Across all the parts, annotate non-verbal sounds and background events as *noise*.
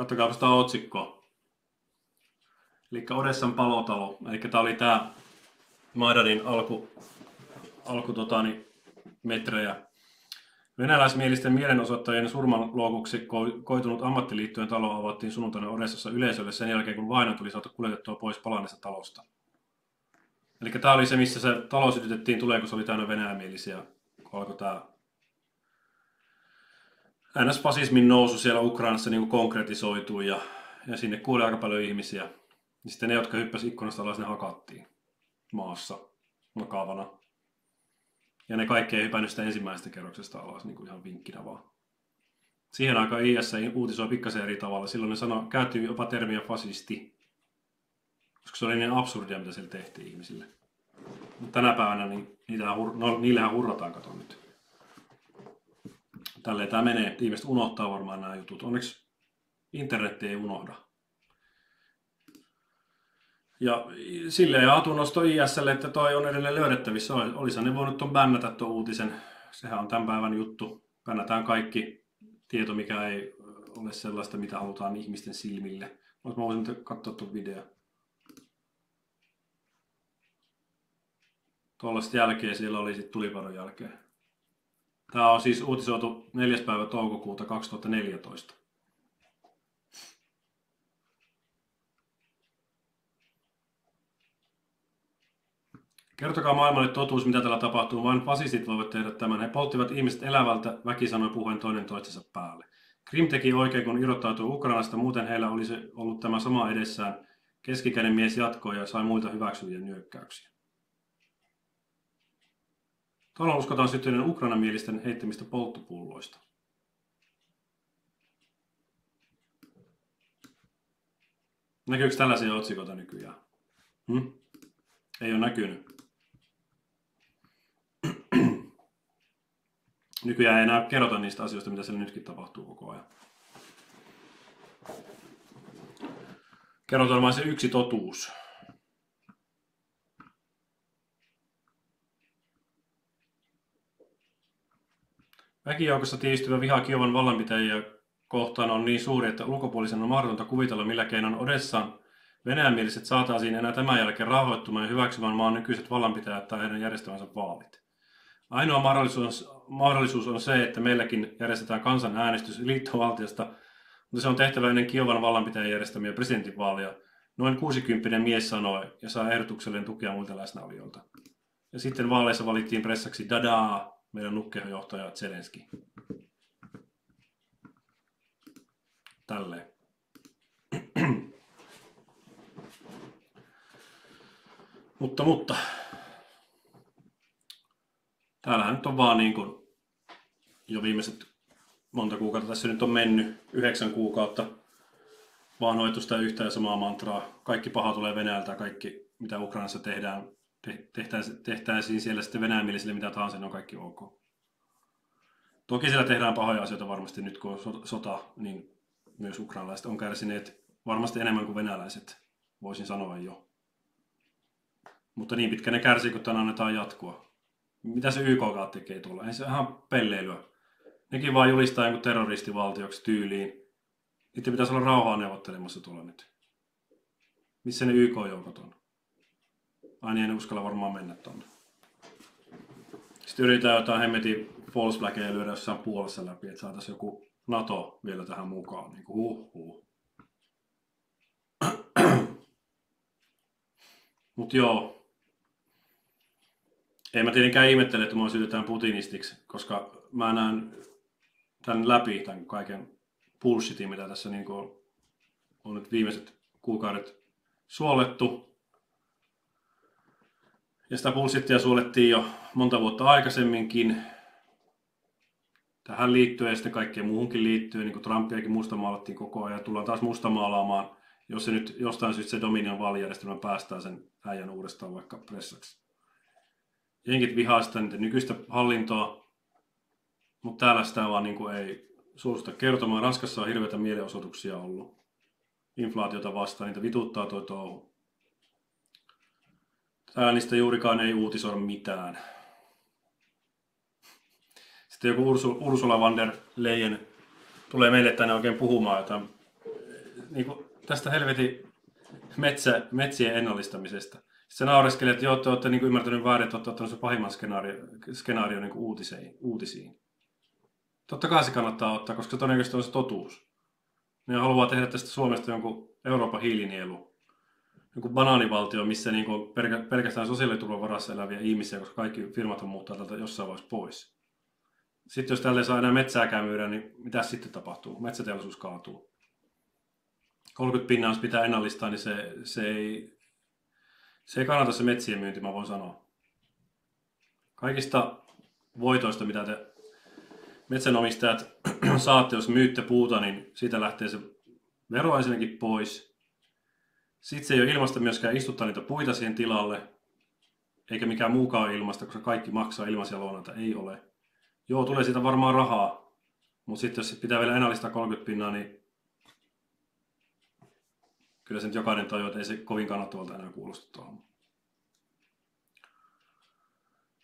Kattokaa sitä otsikkoa. Eli Odessan palotalo. Eli tämä oli tämä Maidanin alku, alku tota, niin, metrejä. Venäläismielisten mielenosoittajien surmanluokuksi koitunut ammattiliittojen talo avattiin sunnuntaina Odessassa yleisölle sen jälkeen, kun vainot tuli saatu kuljetettua pois palanneesta talosta. Eli tämä oli se, missä se talo sytytettiin tulee, kun se oli täynnä venäjämielisiä, kun alkoi tämä NS-fasismin nousu siellä Ukrainassa niin konkretisoitui ja, ja sinne kuuli aika paljon ihmisiä. Ja sitten ne, jotka hyppäsivät ikkunasta alas, ne hakattiin maassa makavana. Ja ne kaikki ei hypännyt sitä ensimmäisestä kerroksesta alas niin kuin ihan vinkkinä vaan. Siihen aikaan IS uutisoi pikkasen eri tavalla. Silloin ne sano, käytti jopa termiä fasisti. Koska se oli niin absurdia, mitä siellä tehtiin ihmisille. Mutta tänä päivänä niin niillähän, no, niillähän hurrataan, kato nyt. Tälleen tämä menee. Ihmiset unohtaa varmaan nämä jutut. Onneksi internetti ei unohda. Ja silleen hatunnosto ISlle, että toi on edelleen löydettävissä. Olisi ne voinut ton bännätä tuon uutisen. Sehän on tämän päivän juttu. Bännätään kaikki tieto, mikä ei ole sellaista, mitä halutaan ihmisten silmille. Mä voisin katsoa tuon video. Tuollaista jälkeen siellä oli sitten tulipadon jälkeen. Tämä on siis uutisoitu 4. päivä toukokuuta 2014. Kertokaa maailmalle totuus, mitä täällä tapahtuu. Vain fasistit voivat tehdä tämän. He polttivat ihmiset elävältä, väki sanoi puhuen toinen toistensa päälle. Krim teki oikein, kun irrottautui Ukrainasta, muuten heillä olisi ollut tämä sama edessään. Keskikäinen mies jatkoi ja sai muita hyväksyviä nyökkäyksiä. Talon uskotaan syttyneen ukrainamielisten heittämistä polttopulloista. Näkyykö tällaisia otsikoita nykyään? Hmm? Ei ole näkynyt. *clears throat* nykyään ei enää kerrota niistä asioista, mitä siellä nytkin tapahtuu koko ajan. Kerrotaan vain se yksi totuus. Väkijoukossa tiivistyvä viha Kiovan vallanpitäjiä kohtaan on niin suuri, että ulkopuolisen on mahdotonta kuvitella, millä keinon Odessaan venäjänmieliset saataisiin enää tämän jälkeen rahoittumaan ja hyväksymään maan nykyiset vallanpitäjät tai heidän järjestämänsä vaalit. Ainoa mahdollisuus, mahdollisuus on se, että meilläkin järjestetään kansanäänestys liittovaltiosta, mutta se on tehtävä ennen Kiovan vallanpitäjän järjestämiä presidentinvaaleja. Noin 60 mies sanoi ja saa ehdotukselleen tukea muilta läsnäolijoilta. Ja sitten vaaleissa valittiin pressaksi Dadaa, meidän nukkehojohtaja Zelenski. Tälleen. mutta, mutta. Täällähän nyt on vaan niin kuin jo viimeiset monta kuukautta tässä nyt on mennyt, yhdeksän kuukautta vaan hoitu sitä yhtä ja samaa mantraa. Kaikki paha tulee Venäjältä, kaikki mitä Ukrainassa tehdään tehtäisiin, tehtäisiin siellä sitten venäjämielisille mitä tahansa, ne on kaikki ok. Toki siellä tehdään pahoja asioita varmasti nyt, kun on sota, niin myös ukrainalaiset on kärsineet varmasti enemmän kuin venäläiset, voisin sanoa jo. Mutta niin pitkä ne kärsii, kun tänne annetaan jatkua. Mitä se YK tekee tuolla? Ei se ihan pelleilyä. Nekin vaan julistaa jonkun terroristivaltioksi tyyliin. Niiden pitäisi olla rauhaa neuvottelemassa tuolla nyt. Missä ne YK-joukot on? Ai niin, en uskalla varmaan mennä tonne. Sitten yritetään jotain hemmetin false flaggeja lyödä jossain puolessa läpi, että saataisiin joku NATO vielä tähän mukaan. Niin kuin huh, huh. *clears throat* Mut joo. Ei mä tietenkään ihmettele, että mua syytetään putinistiksi, koska mä näen tämän läpi, tämän kaiken bullshitin, mitä tässä niin on, on nyt viimeiset kuukaudet suolettu. Ja sitä bullshittia suolettiin jo monta vuotta aikaisemminkin. Tähän liittyen ja sitten kaikkeen muuhunkin liittyen, niin kuin Trumpiakin mustamaalattiin koko ajan. Tullaan taas mustamaalaamaan, jos se nyt jostain syystä se Dominion vaalijärjestelmä päästää sen äijän uudestaan vaikka pressaksi. Jenkit vihaa sitä niitä nykyistä hallintoa, mutta täällä sitä vaan niin kuin ei suostuta kertomaan. Ranskassa on hirveitä mielenosoituksia ollut inflaatiota vastaan, niitä vituttaa toi touhu. Äänistä juurikaan ei uutisoi mitään. Sitten joku Ursula von der Leyen tulee meille tänne oikein puhumaan jotain niin kuin, tästä helvetin metsä, metsien ennallistamisesta. Sitten se naureskeli, että joo, te olette niin ymmärtänyt väärin, että olette ottanut se pahimman skenaario, skenaario niin uutisiin, uutisiin. Totta kai se kannattaa ottaa, koska todennäköisesti on se totuus. Ne haluaa tehdä tästä Suomesta jonkun Euroopan hiilinielu. Joku banaanivaltio, missä niin kuin pelkästään sosiaaliturvan varassa eläviä ihmisiä, koska kaikki firmat on muuttaa tältä jossain vaiheessa pois. Sitten jos tälle saa enää metsääkään myydä, niin mitä sitten tapahtuu? Metsäteollisuus kaatuu. 30 pinnaa, jos pitää ennallistaa, niin se, se, ei, se ei kannata se metsien myynti, mä voin sanoa. Kaikista voitoista, mitä te metsänomistajat *clears throat* saatte, jos myytte puuta, niin siitä lähtee se vero ensinnäkin pois. Sitten se ei ole ilmasta myöskään istuttaa niitä puita siihen tilalle, eikä mikään muukaan ilmasta, koska kaikki maksaa ilmaisia luonnonta, ei ole. Joo, tulee siitä varmaan rahaa, mutta sitten jos pitää vielä ennallistaa 30 pinnaa, niin kyllä se nyt jokainen tajuu, että ei se kovin kannattavalta enää kuulosta tuohon.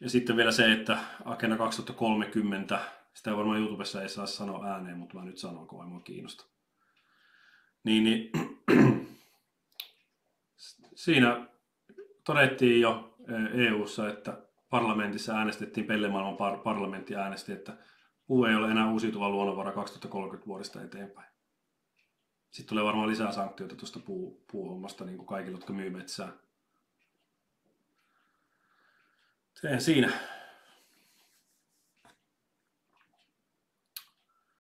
Ja sitten vielä se, että Agenda 2030, sitä ei varmaan YouTubessa ei saa sanoa ääneen, mutta mä nyt sanon, kun mua kiinnosta. Niin, niin siinä todettiin jo EU:ssa, että parlamentissa äänestettiin, Pellemaailman par- parlamentti äänesti, että puu ei ole enää uusiutuva luonnonvara 2030 vuodesta eteenpäin. Sitten tulee varmaan lisää sanktioita tuosta puu, puuhommasta niin kuin kaikille, jotka myy metsää. Se siinä.